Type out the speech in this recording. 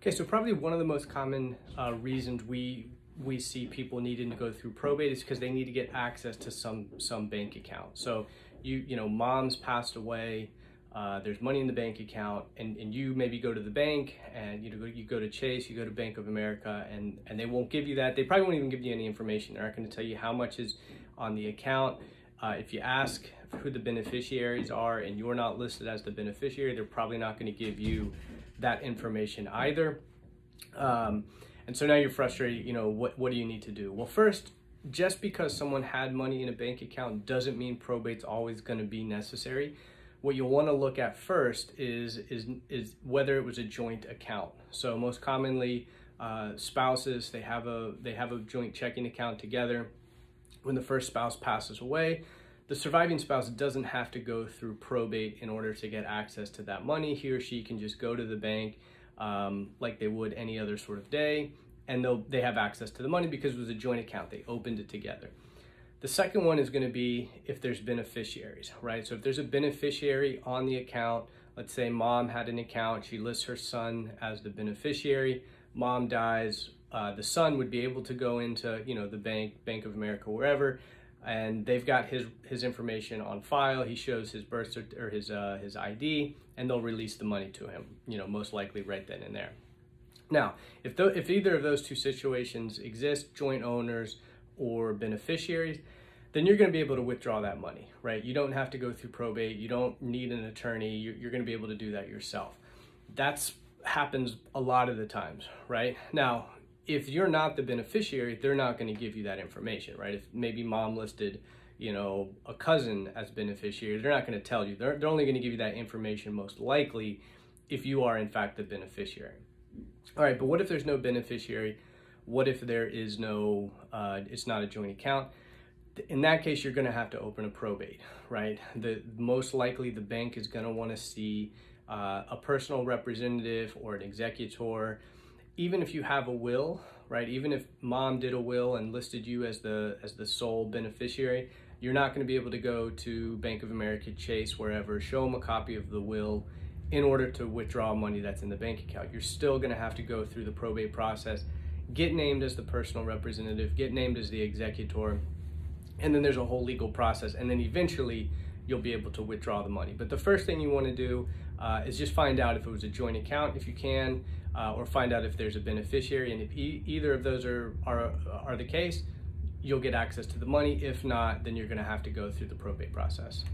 Okay, so probably one of the most common uh, reasons we we see people needing to go through probate is because they need to get access to some some bank account. So you you know, mom's passed away, uh, there's money in the bank account, and, and you maybe go to the bank and you know you go to Chase, you go to Bank of America, and and they won't give you that. They probably won't even give you any information. They're not going to tell you how much is on the account. Uh, if you ask who the beneficiaries are and you're not listed as the beneficiary, they're probably not going to give you that information either. Um, and so now you're frustrated, you know, what, what do you need to do? Well, first, just because someone had money in a bank account doesn't mean probate's always going to be necessary. What you'll want to look at first is, is, is whether it was a joint account. So most commonly, uh, spouses, they have, a, they have a joint checking account together. When the first spouse passes away, the surviving spouse doesn't have to go through probate in order to get access to that money. He or she can just go to the bank um, like they would any other sort of day, and they'll they have access to the money because it was a joint account. They opened it together. The second one is going to be if there's beneficiaries, right? So if there's a beneficiary on the account, let's say mom had an account, she lists her son as the beneficiary, mom dies, uh, the son would be able to go into you know the bank, Bank of America, wherever, and they've got his his information on file. He shows his birth cert- or his uh, his ID, and they'll release the money to him. You know, most likely right then and there. Now, if th- if either of those two situations exist, joint owners or beneficiaries, then you're going to be able to withdraw that money, right? You don't have to go through probate. You don't need an attorney. You're, you're going to be able to do that yourself. That's happens a lot of the times, right? Now, if you're not the beneficiary, they're not going to give you that information, right? If maybe mom listed, you know, a cousin as beneficiary, they're not going to tell you. They're, they're only going to give you that information most likely if you are in fact the beneficiary. All right, but what if there's no beneficiary? What if there is no, uh, it's not a joint account? In that case, you're going to have to open a probate, right? The most likely the bank is going to want to see uh, a personal representative or an executor even if you have a will, right? Even if mom did a will and listed you as the as the sole beneficiary, you're not going to be able to go to Bank of America, Chase, wherever, show them a copy of the will in order to withdraw money that's in the bank account. You're still going to have to go through the probate process, get named as the personal representative, get named as the executor, and then there's a whole legal process, and then eventually you'll be able to withdraw the money. But the first thing you want to do uh, is just find out if it was a joint account, if you can, uh, or find out if there's a beneficiary. And if e either of those are, are, are the case, you'll get access to the money. If not, then you're going to have to go through the probate process.